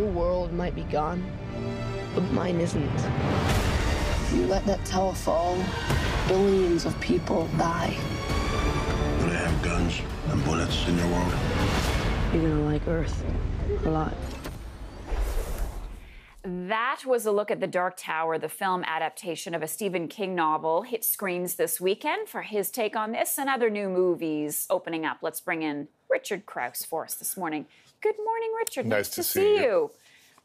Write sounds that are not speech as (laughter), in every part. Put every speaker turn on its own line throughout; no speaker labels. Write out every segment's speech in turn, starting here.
Your world might be gone, but mine isn't. You let that tower fall, billions of people die.
Do they have guns and bullets in your world?
You're gonna like Earth a lot.
That was a look at The Dark Tower, the film adaptation of a Stephen King novel. Hit screens this weekend for his take on this and other new movies opening up. Let's bring in Richard Crouse for us this morning. Good morning, Richard.
Nice to see
you.
you.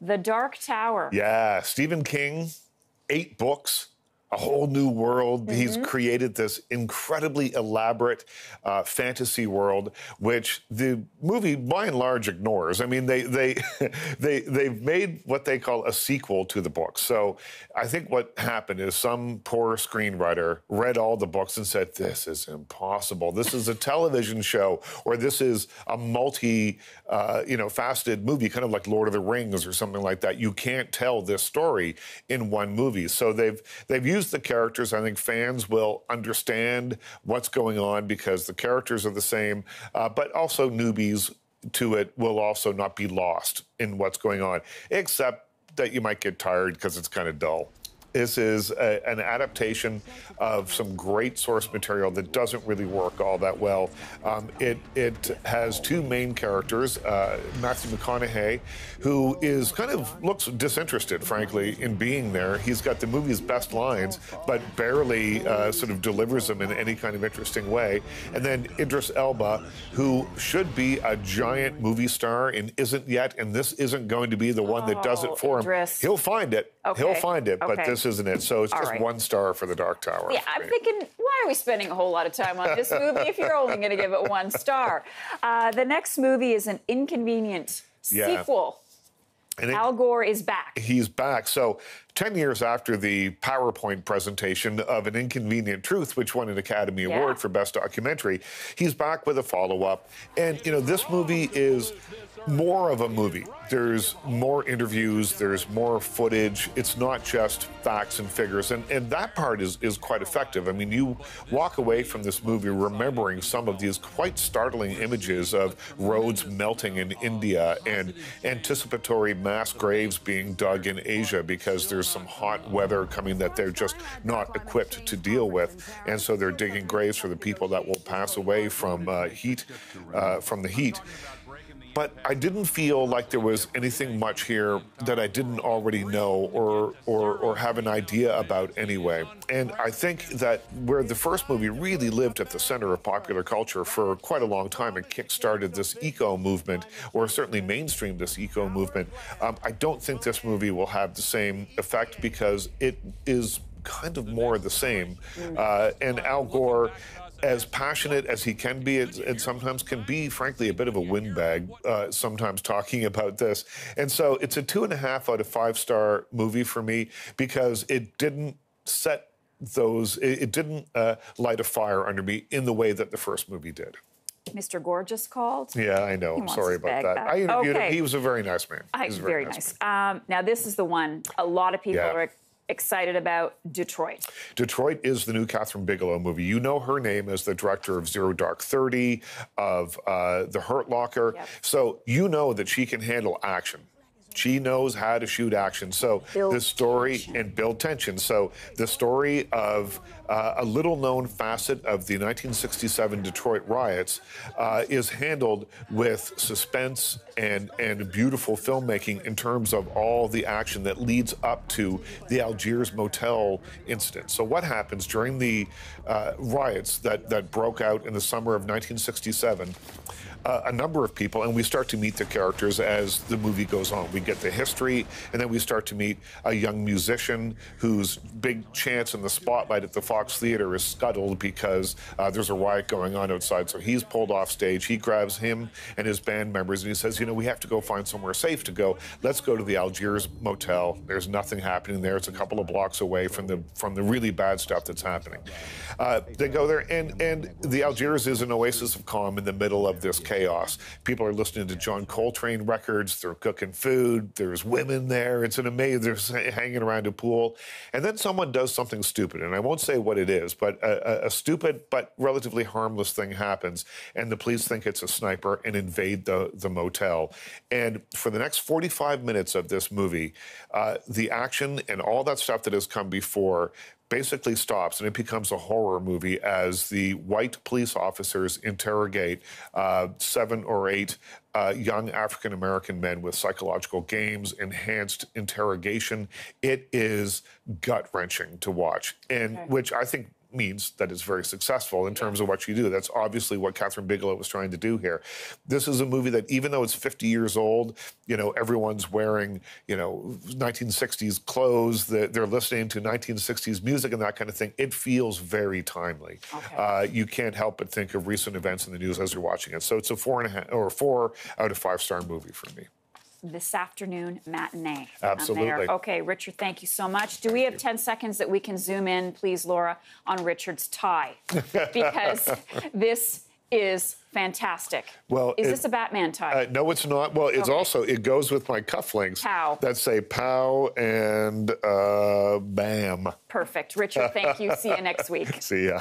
The Dark Tower.
Yeah, Stephen King, eight books, a whole new world.
Mm-hmm.
He's created this incredibly elaborate uh, fantasy world, which the movie, by and large, ignores. I mean, they they (laughs) they they've made what they call a sequel to the book. So I think what happened is some poor screenwriter read all the books and said, "This is impossible. This is a television show, or this is a multi, uh, you know, faceted movie, kind of like Lord of the Rings or something like that. You can't tell this story in one movie." So they've they've used the characters. I think fans will understand what's going on because the characters are the same, uh, but also newbies to it will also not be lost in what's going on, except that you might get tired because it's kind of dull. This is a, an adaptation of some great source material that doesn't really work all that well. Um, it, it has two main characters, uh, Matthew McConaughey, who is kind of looks disinterested, frankly, in being there. He's got the movie's best lines, but barely uh, sort of delivers them in any kind of interesting way. And then Idris Elba, who should be a giant movie star and isn't yet, and this isn't going to be the one that does
Oh,
it for him.
Idris.
He'll find it. He'll find it, but
Okay.
this isn't it. So it's
All
just
right.
one star for the Dark Tower.
Yeah, I'm thinking, why are we spending a whole lot of time on this movie if you're only going to give it one star? Uh, the next movie is an inconvenient
Yeah.
sequel.
And it-
Al Gore is back.
he's back. So, 10 years after the PowerPoint presentation of An Inconvenient Truth, which won an Academy
Yeah.
Award for Best Documentary, he's back with a follow up. And, you know, this movie is more of a movie. There's more interviews, there's more footage. It's not just facts and figures. And, and that part is, is quite effective. I mean, you walk away from this movie remembering some of these quite startling images of roads melting in India and anticipatory mass graves being dug in Asia because there's some hot weather coming that they're just not equipped to deal with. And so they're digging graves for the people that will pass away from uh, heat, uh, from the heat. But I didn't feel like there was anything much here that I didn't already know or, or, or have an idea about anyway. And I think that where the first movie really lived at the center of popular culture for quite a long time and kick-started this eco movement, or certainly mainstreamed this eco movement, um, I don't think this movie will have the same effect because it is kind of more the same. Uh, and Al Gore as passionate as he can be, it sometimes can be, frankly, a bit of a windbag. Uh, sometimes talking about this, and so it's a two and a half out of five star movie for me because it didn't set those, it, it didn't uh, light a fire under me in the way that the first movie did.
Mr. Gore just called.
Yeah, I know.
He
I'm sorry about that.
back.
I interviewed
Okay.
him. He was a very nice man.
I,
He was a
very, nice. Um, now, this is the one a lot of people
Yeah.
are excited about Detroit.
Detroit is the new Kathryn Bigelow movie. You know her name as the director of Zero Dark Thirty, of uh, The Hurt Locker.
Yep.
So you know that she can handle action. She knows how to shoot action. So
Build
the story and build tension. So the story of uh, a little known facet of the 1967 Detroit riots uh, is handled with suspense and, and beautiful filmmaking in terms of all the action that leads up to the Algiers Motel incident. So, what happens during the uh, riots that, that broke out in the summer of 1967? Uh, a number of people, and we start to meet the characters as the movie goes on. We get the history, and then we start to meet a young musician whose big chance in the spotlight at the Fox Theater is scuttled because uh, there's a riot going on outside. So he's pulled off stage. He grabs him and his band members, and he says, "You know, we have to go find somewhere safe to go. Let's go to the Algiers Motel. There's nothing happening there. It's a couple of blocks away from the from the really bad stuff that's happening." Uh, they go there, and and the Algiers is an oasis of calm in the middle of this chaos. People are listening to John Coltrane records. They're cooking food. There's women there. It's an amazing. They're hanging around a pool, and then someone does something stupid, and I won't say what it is, but a, a, stupid but relatively harmless thing happens, and the police think it's a sniper and invade the, the motel. And for the next 45 minutes of this movie, uh, the action and all that stuff that has come before basically stops and it becomes a horror movie as the white police officers interrogate uh, seven or eight uh, young African American men with psychological games, enhanced interrogation. It is gut wrenching to watch, and
Okay.
which I think means that it's very successful in terms of what you do. That's obviously what Kathryn Bigelow was trying to do here. This is a movie that, even though it's 50 years old, you know, everyone's wearing, you know, 1960s clothes, that they're listening to 1960s music and that kind of thing. It feels very timely.
Okay.
Uh, you can't help but think of recent events in the news as you're watching it. So it's a four and a half or four out of five star movie for me.
This afternoon matinee.
Absolutely.
I'm. Okay, Richard, thank you so much. Do we have 10 seconds that we can zoom in, please, Laura, on Richard's tie? (laughs) Because this is fantastic.
Well,
is
it-
this a Batman tie?
Uh, no, it's not. Well, it's
Okay.
also it goes with my cufflinks
Pow.
that say "pow" and uh, "bam."
Perfect. Richard, thank you. See you next week. (laughs)
See ya.